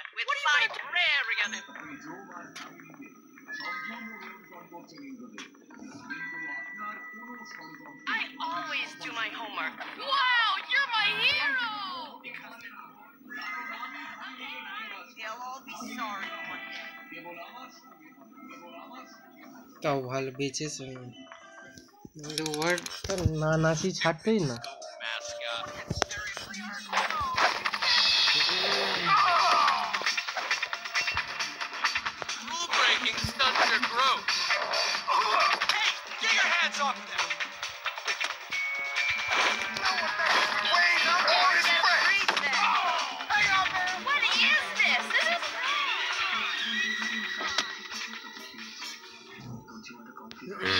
Bird with. I always do my homework. Wow, you're my hero! They'll all be sorry one day. क्या Rule stunts your growth. Hey, get your hands off of them. What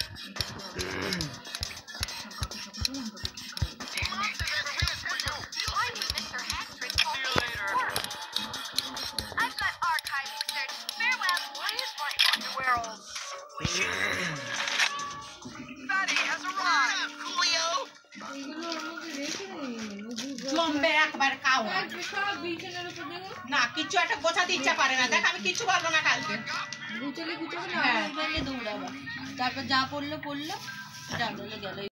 খাও এক সব বিছানার উপর দেখো না কিছু একটা গোছাতে ইচ্ছা করে না দেখ আমি কিছু পারব না কালকে হ্যাঁ। তারপর যা পড়ল পড়ল গেল